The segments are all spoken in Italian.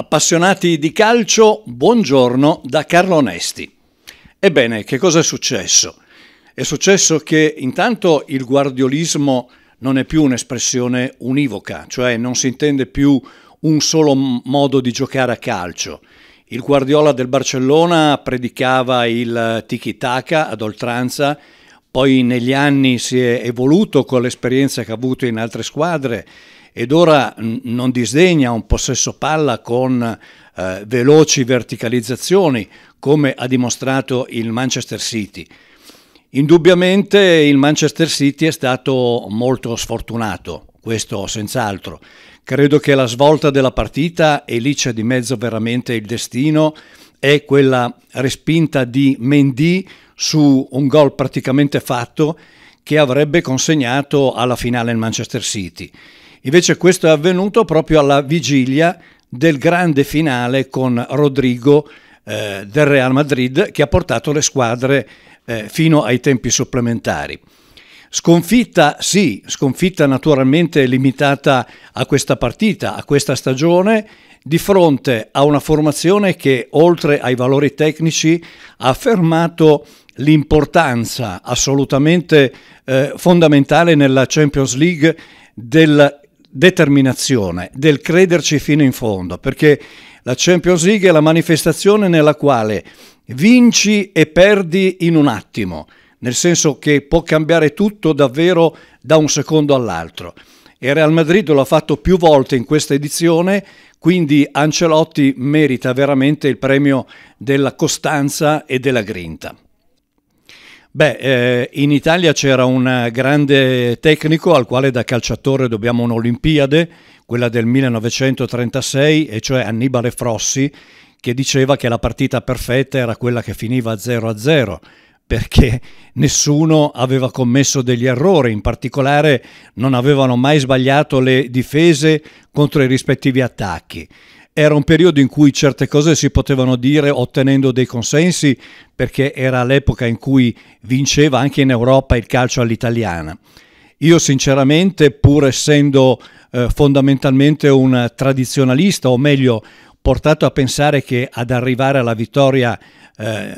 Appassionati di calcio, buongiorno da Carlo Onesti. Ebbene, che cosa è successo? È successo che intanto il guardiolismo non è più un'espressione univoca, cioè non si intende più un solo modo di giocare a calcio. Il Guardiola del Barcellona predicava il tiki-taka ad oltranza, poi negli anni si è evoluto con l'esperienza che ha avuto in altre squadre ed ora non disdegna un possesso palla con eh, veloci verticalizzazioni come ha dimostrato il Manchester City. Indubbiamente il Manchester City è stato molto sfortunato, questo senz'altro. Credo che la svolta della partita, e lì c'è di mezzo veramente il destino, è quella respinta di Mendy su un gol praticamente fatto che avrebbe consegnato alla finale il Manchester City. Invece questo è avvenuto proprio alla vigilia del grande finale con Rodrigo eh, del Real Madrid che ha portato le squadre eh, fino ai tempi supplementari. Sconfitta, sì, sconfitta naturalmente limitata a questa partita, a questa stagione, di fronte a una formazione che oltre ai valori tecnici ha affermato l'importanza assolutamente eh, fondamentale nella Champions League del determinazione, del crederci fino in fondo, perché la Champions League è la manifestazione nella quale vinci e perdi in un attimo, nel senso che può cambiare tutto davvero da un secondo all'altro. E Real Madrid lo ha fatto più volte in questa edizione, quindi Ancelotti merita veramente il premio della costanza e della grinta. Beh, eh, in Italia c'era un grande tecnico al quale da calciatore dobbiamo un'Olimpiade, quella del 1936, e cioè Annibale Frossi, che diceva che la partita perfetta era quella che finiva 0-0 perché nessuno aveva commesso degli errori, in particolare non avevano mai sbagliato le difese contro i rispettivi attacchi. Era un periodo in cui certe cose si potevano dire ottenendo dei consensi perché era l'epoca in cui vinceva anche in Europa il calcio all'italiana. Io sinceramente, pur essendo eh, fondamentalmente un tradizionalista, o meglio, portato a pensare che ad arrivare alla vittoria eh,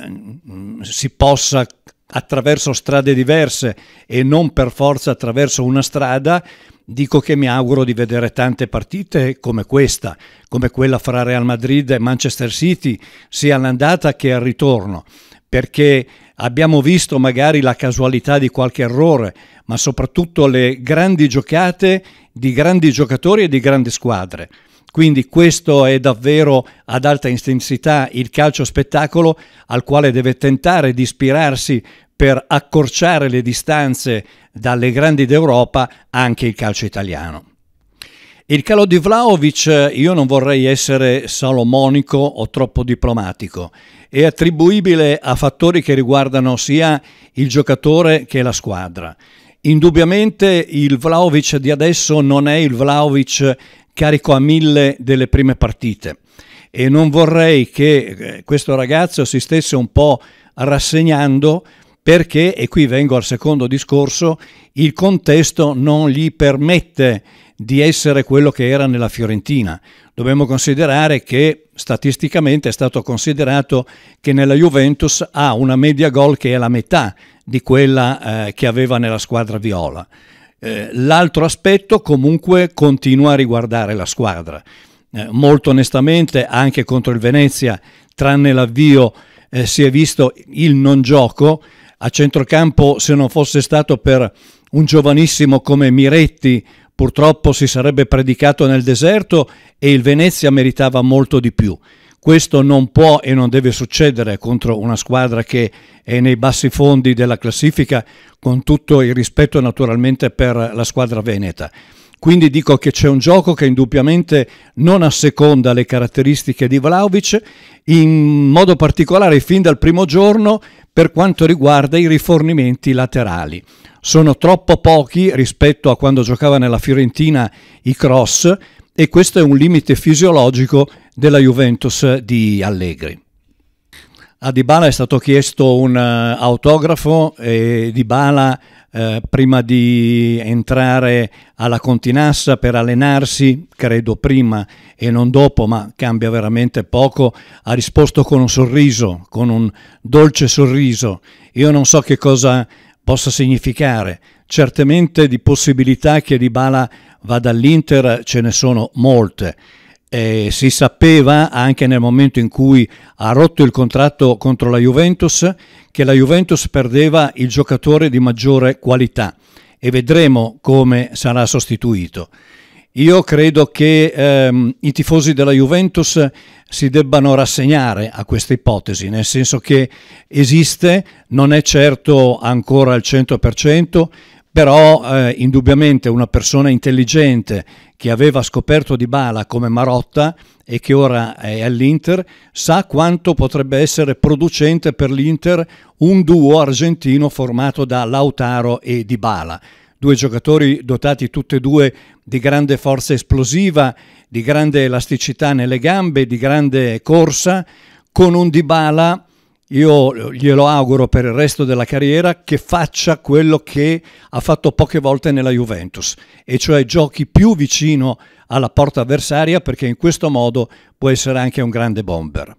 si possa attraverso strade diverse e non per forza attraverso una strada, dico che mi auguro di vedere tante partite come questa, come quella fra Real Madrid e Manchester City, sia all'andata che al ritorno, perché abbiamo visto magari la casualità di qualche errore, ma soprattutto le grandi giocate di grandi giocatori e di grandi squadre. Quindi questo è davvero ad alta intensità il calcio spettacolo al quale deve tentare di ispirarsi per accorciare le distanze dalle grandi d'Europa anche il calcio italiano. Il calo di Vlaovic, io non vorrei essere salomonico o troppo diplomatico, è attribuibile a fattori che riguardano sia il giocatore che la squadra. Indubbiamente il Vlaovic di adesso non è il Vlaovic carico a mille delle prime partite e non vorrei che eh, questo ragazzo si stesse un po' rassegnando perché, e qui vengo al secondo discorso, il contesto non gli permette di essere quello che era nella Fiorentina. Dobbiamo considerare che statisticamente è stato considerato che nella Juventus ha una media gol che è la metà di quella eh, che aveva nella squadra viola. Eh, l'altro aspetto comunque continua a riguardare la squadra. Eh, molto onestamente anche contro il Venezia, tranne l'avvio, eh, si è visto il non gioco a centrocampo se non fosse stato per un giovanissimo come Miretti purtroppo si sarebbe predicato nel deserto e il Venezia meritava molto di più. Questo non può e non deve succedere contro una squadra che è nei bassi fondi della classifica, con tutto il rispetto naturalmente per la squadra veneta. Quindi dico che c'è un gioco che indubbiamente non asseconda le caratteristiche di Vlaovic, in modo particolare fin dal primo giorno per quanto riguarda i rifornimenti laterali. Sono troppo pochi rispetto a quando giocava nella Fiorentina i cross e questo è un limite fisiologico della Juventus di Allegri. A Dybala è stato chiesto un uh, autografo e Dybala eh, prima di entrare alla Continassa per allenarsi, credo prima e non dopo, ma cambia veramente poco, ha risposto con un sorriso, con un dolce sorriso. Io non so che cosa possa significare. Certamente di possibilità che Dybala vada all'Inter ce ne sono molte eh, si sapeva anche nel momento in cui ha rotto il contratto contro la Juventus che la Juventus perdeva il giocatore di maggiore qualità e vedremo come sarà sostituito. Io credo che ehm, i tifosi della Juventus si debbano rassegnare a questa ipotesi, nel senso che esiste, non è certo ancora al 100%, però eh, indubbiamente una persona intelligente che aveva scoperto Di Bala come Marotta e che ora è all'Inter sa quanto potrebbe essere producente per l'Inter un duo argentino formato da Lautaro e Di Bala. Due giocatori dotati tutti e due di grande forza esplosiva, di grande elasticità nelle gambe, di grande corsa, con un Dybala io glielo auguro per il resto della carriera che faccia quello che ha fatto poche volte nella Juventus, e cioè giochi più vicino alla porta avversaria perché in questo modo può essere anche un grande bomber.